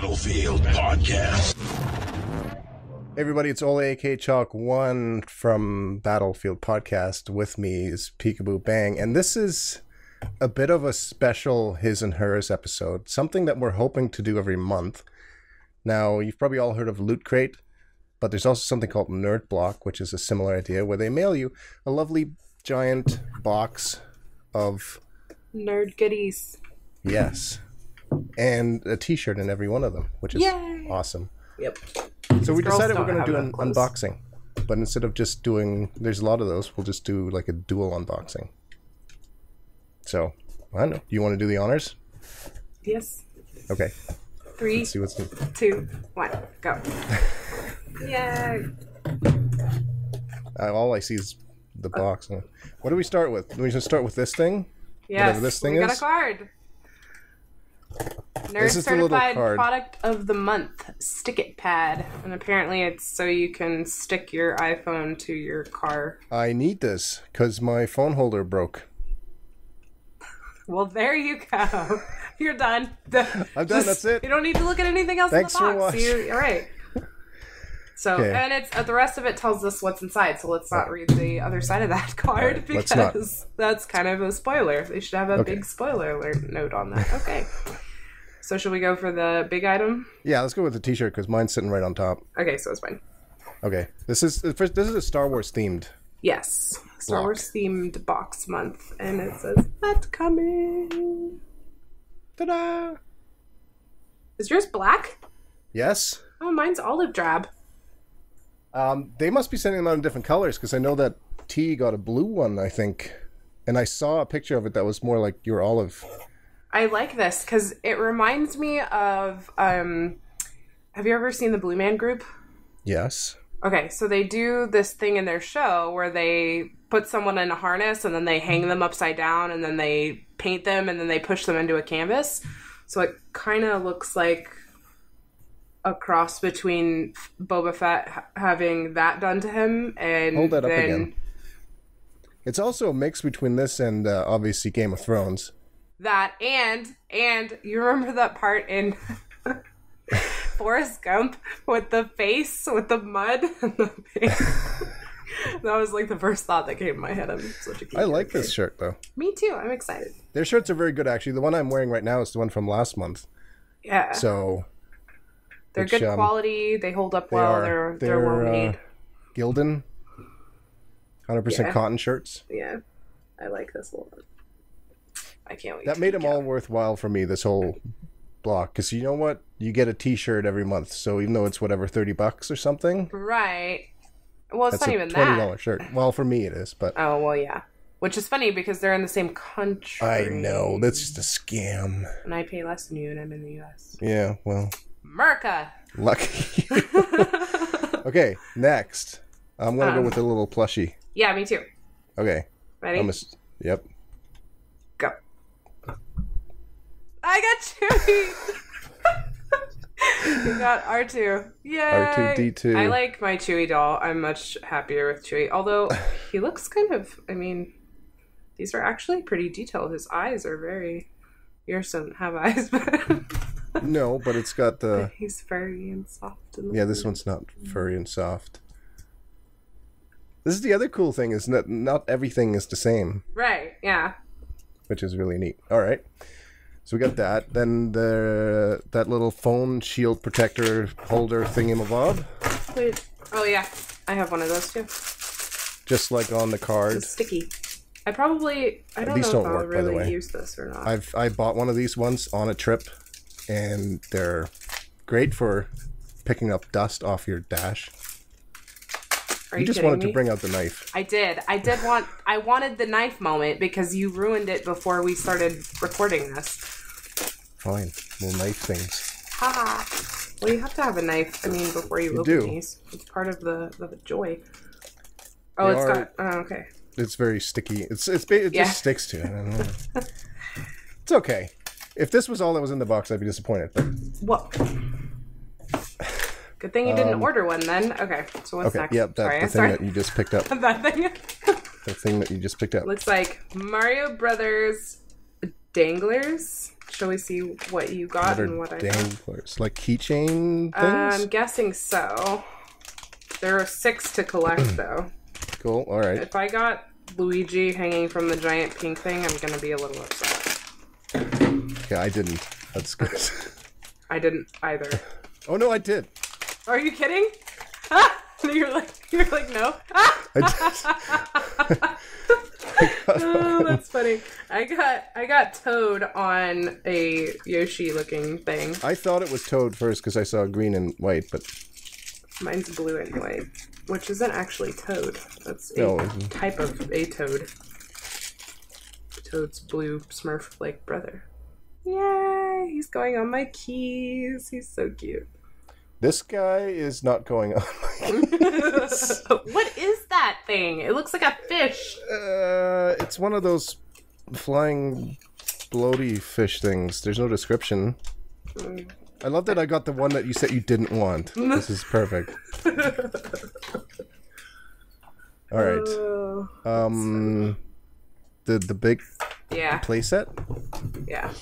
Battlefield Podcast. Hey everybody, it's Ole AK Chalk One from Battlefield Podcast. With me is Peekaboo Bang, and this is a bit of a special his and hers episode. Something that we're hoping to do every month. Now, you've probably all heard of Loot Crate, but there's also something called Nerd Block, which is a similar idea where they mail you a lovely giant box of Nerd goodies. yes, and a T-shirt in every one of them, which is Yay! awesome. Yep. So we decided we're going to do an close. unboxing, but instead of just doing, there's a lot of those. We'll just do like a dual unboxing. So I don't know. Do you want to do the honors? Yes. Okay. Three, Let's see what's. In. two, one, go. Yay! Uh, all I see is the box. What do we start with? Do we just start with this thing? Yes. this thing we got is? a card. Nerd This is the little certified product of the month, Stick It Pad, and apparently it's so you can stick your iPhone to your car. I need this because my phone holder broke. Well, there you go. You're done. I'm done, that's it. You don't need to look at anything else Thanks in the for box. watching. You, all right. So, Okay. and it's uh, the rest of it tells us what's inside. So let's not read the other side of that card right, because that's kind of a spoiler. They should have a Okay. big spoiler alert note on that. Okay. So should we go for the big item? Yeah, let's go with the T-shirt because mine's sitting right on top. Okay, so it's fine. Okay, this is first. This is a Star Wars themed. Yes, Star Block. Wars themed box month, and it says "That coming." Ta-da! Is yours black? Yes. Oh, mine's olive drab. Um, they must be sending them out in different colors because I know that T got a blue one, I think, and I saw a picture of it that was more like your olive. I like this because it reminds me of. Um, have you ever seen the Blue Man Group? Yes. Okay, so they do this thing in their show where they put someone in a harness and then they hang them upside down and then they paint them and then they push them into a canvas. So it kind of looks like a cross between Boba Fett ha- having that done to him and Hold that up again. It's also a mix between this and uh, obviously Game of Thrones. That and and you remember that part in Forrest Gump with the face with the mud and the face. that was like the first thought that came to my head. I'm such a geek I like this shirt though. Me too. I'm excited. Their shirts are very good actually. The one I'm wearing right now is the one from last month. Yeah, So they're which, good um, quality. They hold up they well. are They're they're, well uh, made. Gildan, hundred percent Yeah. cotton shirts. Yeah, I like this a lot. I can't wait. That made them geek all worthwhile for me. This whole block because you know what, you get a T-shirt every month. So even though it's whatever thirty bucks or something, right. Well, it's that's not a even twenty dollar shirt. Well, for me it is, but Oh well, yeah. Which is funny because they're in the same country. I know that's just a scam. And I pay less than you, and I'm in the U.S. Yeah, well, Merca. lucky. okay, next. I'm gonna go Um, with a little plushie. yeah, me too. Okay, Ready? I'm a, yep. Go. I got Chewie. we got R2. Yay! R2D2. I like my Chewie doll. I'm much happier with Chewie. Although he looks kind of. I mean, these are actually pretty detailed. His eyes are very. Yours don't have eyes, but No, but it's got the he's furry and soft. And yeah. This one's not furry and soft. This is the other cool thing is that not everything is the same, right. Yeah. which is really neat. All right, so we got that. Then the that little phone shield protector holder thingamabob, Wait. Oh yeah, I have one of those too. just like on the card. It's sticky. I probably. I don't These know don't if I'll work, the really way. use this or not. I've I bought one of these once on a trip, and they're great for picking up dust off your dash. Are You you, just wanted me? to bring out the knife. I did. I did want. I wanted the knife moment because you ruined it before we started recording this. Fine, we'll knife things. Haha. Well, you have to have a knife. I mean, before you, You open do. these, it's part of the the joy. Oh, They it's are- got. Oh, okay. It's very sticky. It's it's ba- it Yeah. just sticks to it. I don't know. it's okay. If this was all that was in the box, I'd be disappointed. But What? Good thing you didn't order one then. Okay. So what's Um, okay, next? yep, that Sorry, the thing sorry. that you just picked up. that thing. The thing that you just picked up. Looks like Mario Brothers danglers. Shall we see what you got What and what I got? danglers? Like keychain things. I'm guessing so. There are six to collect though. cool. All right. If I got Luigi hanging from the giant pink thing, I'm gonna be a little upset. Yeah, I didn't. That's good. I didn't either. oh no, I did. Are you kidding? Ah! You're like you're like no. Ah! Oh, that's funny. I got I got Toad on a Yoshi looking thing. I thought it was Toad first because I saw green and white, but Mine's blue and white, which isn't actually Toad. That's a No, type of a Toad. Toad's blue Smurf like brother. Yay! He's going on my keys. He's so cute. This guy is not going on. what is that thing? It looks like a fish. uh, it's one of those flying bloaty fish things. There's no description. I love that I got the one that you said you didn't want. This is perfect. All right. Oh, Um, the the big yeah, playset. yeah.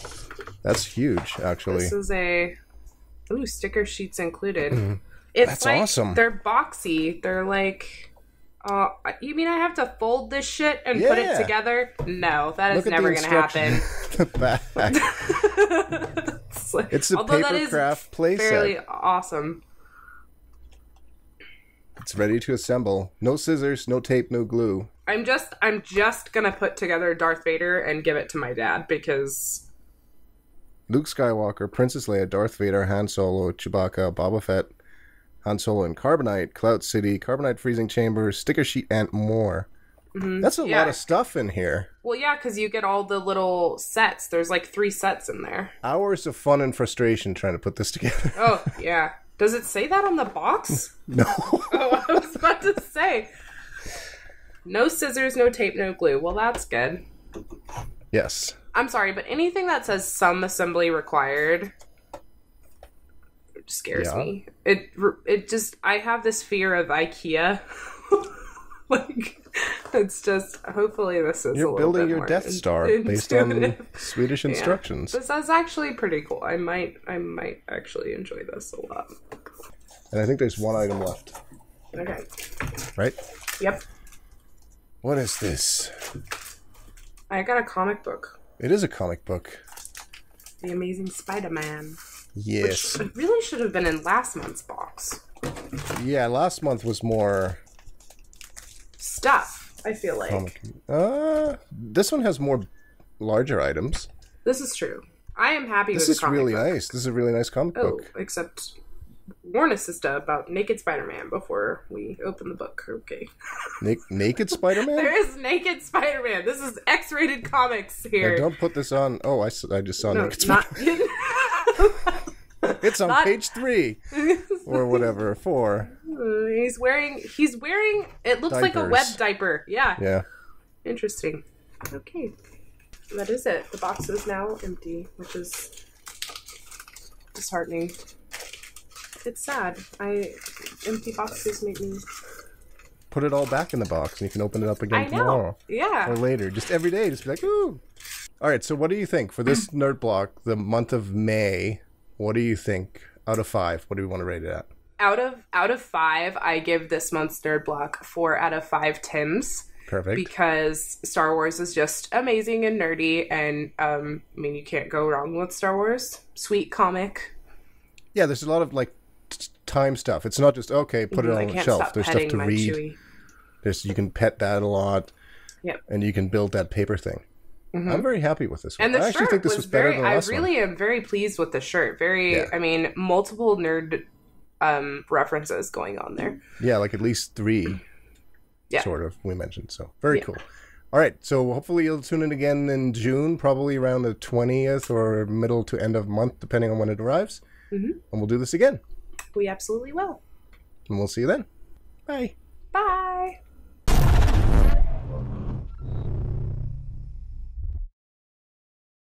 That's huge, actually. This is a ooh sticker sheets included. It's That's like, awesome. They're boxy. They're like, uh, you mean I have to fold this shit and put it together? No, that is Look at never gonna happen. the. It's, like- It's a paper is craft playset. fairly awesome. It's ready to assemble. No scissors, no tape, no glue. I'm just I'm just gonna put together Darth Vader and give it to my dad because Luke Skywalker, Princess Leia, Darth Vader, Han Solo, Chewbacca, Boba Fett, Han Solo and Carbonite, Cloud City, Carbonite Freezing Chamber, Sticker Sheet, and more. That's a lot Mm-hmm. Of stuff in here. well yeah because you get all the little sets. There's like three sets in there. Hours of fun and frustration trying to put this together. Oh yeah. Does it say that on the box? no. Oh, I was about to say. No scissors, no tape, no glue. Well, that's good. yes. I'm sorry, but anything that says some assembly required scares Yeah. me. It it just I have this fear of IKEA. like it's just hopefully this is You're little building your Death Star based on intuitive. Swedish instructions. This is actually pretty cool. I might I might actually enjoy this a lot. And I think there's one item left. Okay. Right? Yep. What is this? I got a comic book. It is a comic book. The Amazing Spider-Man. Yes. It really should have been in last month's box. Yeah, last month was more Stuff, I feel like. comic. Uh, this one has more larger items. This is true. I am happy This with is the comic really book. nice. This is a really nice comic Oh, book. except warn a sister about Naked Spider-Man before we open the book. Okay. Na- naked Spider-Man? There is Naked Spider-Man. This is X-rated comics here. don't put this on. Oh, I, I just saw no, naked not. Spider-Man. It's on not- page three or whatever, four. he's wearing. He's wearing. It looks like a web diaper. Yeah. Yeah. Interesting. Okay. That is it. The box is now empty, which is disheartening. It's sad. I empty boxes make me. Put it all back in the box and you can open it up again tomorrow Yeah. or later. Just every day. Just be like, ooh. All right. So, what do you think for this nerd block, the month of May? What do you think out of five? What do we want to rate it at? out of out of five, I give this month's nerd block four out of five Tims Perfect. because Star Wars is just amazing and nerdy, and um, I mean you can't go wrong with Star Wars. Sweet comic. yeah, there's a lot of like time stuff. It's not just okay, put it on the shelf. There's stuff to read. Chewie. There's you can pet that a lot. Yep. And you can build that paper thing. I'm very happy with this one. And the I actually shirt think this was, was, better very. than the last I really am very pleased with the shirt. Very. Yeah. I mean, multiple nerd um references going on there. Yeah, like at least three. Yeah. Sort of. We mentioned so very Yeah. cool. All right, so hopefully you'll tune in again in June, probably around the twentieth or middle to end of month, depending on when it arrives. Mhm. And we'll do this again, We absolutely will. and we'll see you then. Bye. Bye.